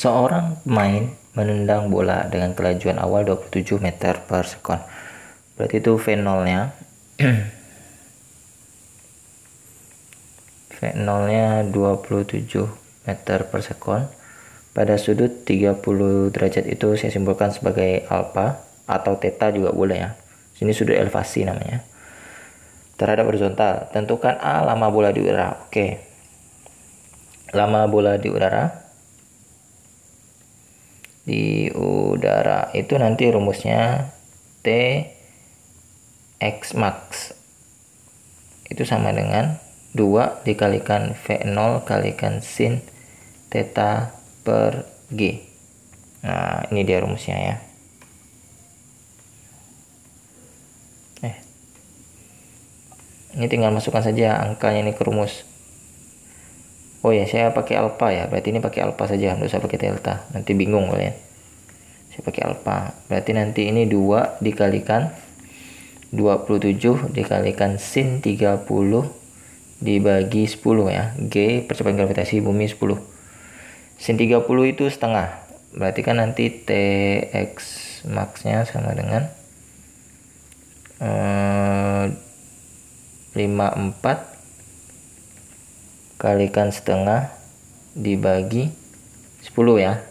Seorang pemain menendang bola dengan kelajuan awal 27 meter per sekon. Berarti itu V0-nya. V0-nya 27 meter per sekon. Pada sudut 30 derajat itu saya simpulkan sebagai alfa atau theta juga boleh ya. Sini sudut elevasi namanya. Terhadap horizontal, tentukan A lama bola di udara. Oke. Lama bola di udara di udara. Itu nanti rumusnya T X max. Itu sama dengan 2 dikalikan V0 kalikan sin theta per G. Nah ini dia rumusnya ya. Eh. Ini tinggal masukkan saja angkanya ini ke rumus oh ya saya pakai alpha ya. Berarti ini pakai alpha saja. Nggak usah pakai delta. Nanti bingung kalian. Saya pakai alpha. Berarti nanti ini 2 dikalikan 27 dikalikan sin 30 dibagi 10 ya. G percepatan gravitasi bumi 10 sin 30 itu setengah. Berarti kan nanti TX maxnya sama dengan eh, 54 kalikan setengah dibagi 10 ya.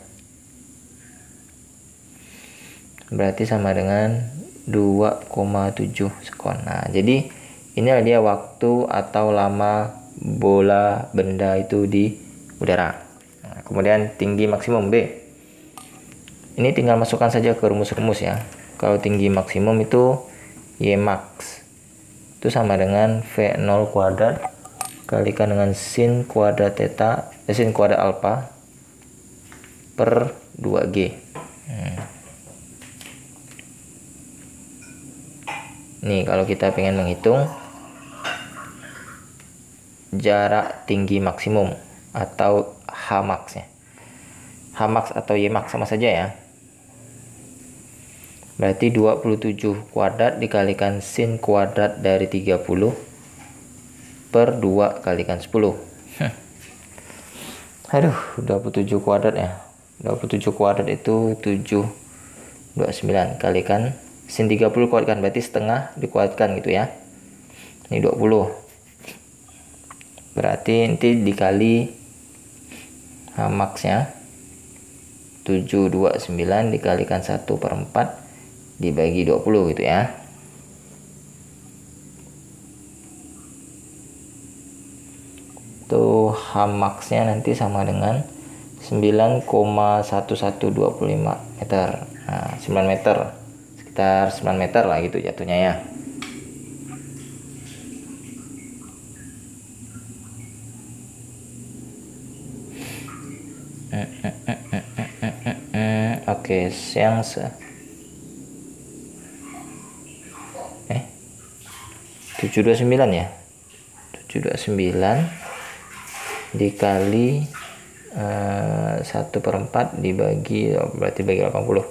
Berarti sama dengan 2,7 sekon. Nah jadi ini dia waktu atau lama bola benda itu di udara. Nah, kemudian tinggi maksimum B. Ini tinggal masukkan saja ke rumus-rumus ya. Kalau tinggi maksimum itu Y max itu sama dengan V0 kuadrat kalikan dengan sin kuadrat theta eh, sin kuadrat alpha per 2G hmm. nih kalau kita pengen menghitung jarak tinggi maksimum atau H max ya H max atau Y max sama saja ya. Berarti 27 kuadrat dikalikan sin kuadrat dari 30 per 2 kalikan 10 aduh 27 kuadrat ya. 27 kuadrat itu 7 29 kalikan sin 30 kuatkan berarti setengah dikuatkan gitu ya. Ini 20 berarti nanti dikali max nya 729 dikalikan 1 per 4 dibagi 20 gitu ya itu hamaxnya nanti sama dengan 9,1125 meter. Nah 9 meter. Sekitar 9 meter lah gitu jatuhnya ya. Oke, yang se eh? 729 ya? 729 dikali uh, eh, 1 per 4 dibagi berarti bagi 80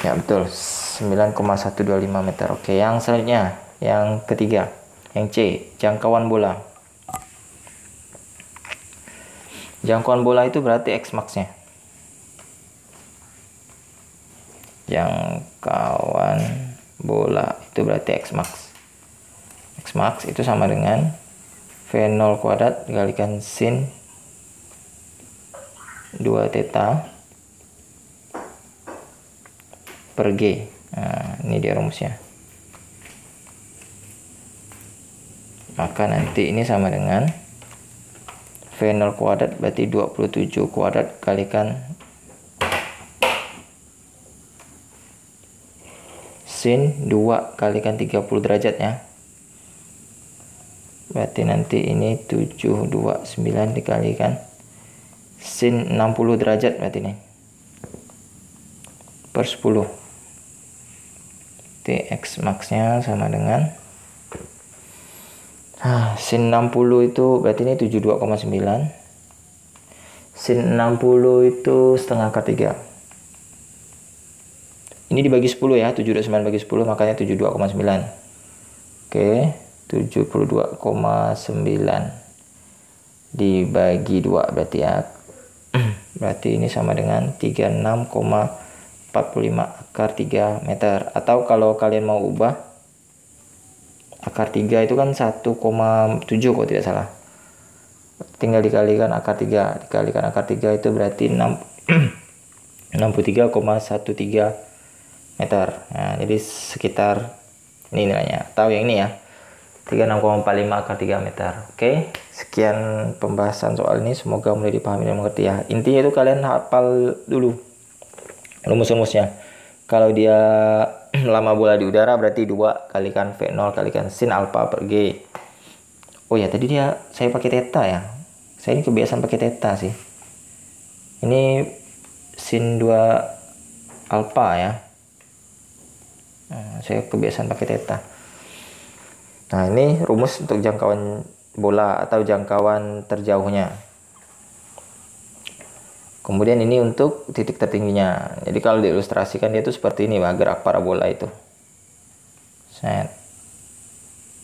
ya betul. 9,125 meter. Oke yang selanjutnya yang ketiga yang C jangkauan bola. Jangkauan bola itu berarti X max nya jangkauan bola itu berarti X max. X max itu sama dengan V0 kuadrat dikalikan sin 2 theta per G. Nah ini dia rumusnya. Maka nanti ini sama dengan V0 kuadrat berarti 27 kuadrat kalikan sin 2 kalikan 30 derajat ya. Berarti nanti ini 729 dikalikan sin 60 derajat berarti ini. Per 10 tx maxnya sama dengan nah, sin 60 itu berarti ini 72,9 sin 60 itu setengah k 3 ini dibagi 10 ya, 7,9 bagi 10 makanya 72,9. Oke. 72,9 dibagi 2 berarti ya berarti ini sama dengan 36,45 akar 3 meter atau kalau kalian mau ubah akar 3 itu kan 1,7 kalau tidak salah tinggal dikalikan akar 3 dikalikan akar 3 itu berarti 6 63,13 meter. Nah, jadi sekitar ini nilainya. Tahu yang ini ya? 36,45 akar 3 meter. Oke sekian pembahasan soal ini. Semoga mulai dipahami dan mengerti ya. Intinya itu kalian hafal dulu rumus-rumusnya. Kalau dia lama bola di udara berarti 2 kalikan V0 kalikan sin alpha per G. Oh ya tadi dia saya pakai theta ya? Saya ini kebiasaan pakai theta sih. Ini sin 2 alpha ya nah, saya kebiasaan pakai theta Nah, ini rumus untuk jangkauan bola atau jangkauan terjauhnya. Kemudian ini untuk titik tertingginya. Jadi kalau diilustrasikan dia itu seperti ini, Pak, gerak parabola itu. Set.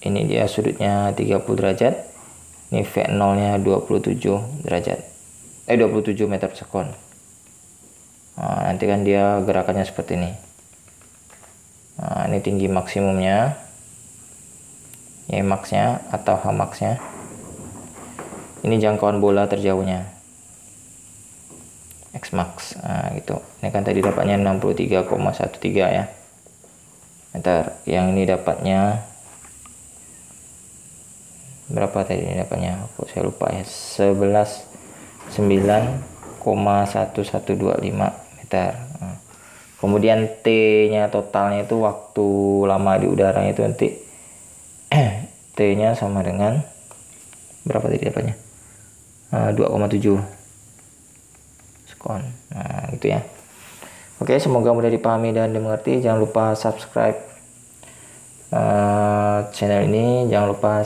Ini dia sudutnya 30 derajat. Ini V0-nya 27 derajat. Eh 27 meter per sekon. Nah, nanti kan dia gerakannya seperti ini. Nah, ini tinggi maksimumnya. Y maxnya atau h maxnya. Ini jangkauan bola terjauhnya. X max nah gitu. Ini kan tadi dapatnya 63,13 ya. Meter yang ini dapatnya berapa tadi ini dapatnya? Kok saya lupa ya. 11 9,1125 meter nah. Kemudian T nya totalnya itu waktu lama di udara itu nanti T nya sama dengan berapa tadi dapatnya? Uh, 2,7 skon nah gitu ya. Oke semoga mudah dipahami dan dimengerti. Jangan lupa subscribe uh, channel ini. Jangan lupa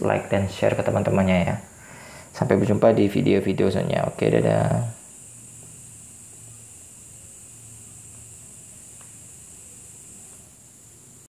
like dan share ke teman-temannya ya. Sampai berjumpa di video-video selanjutnya. Oke dadah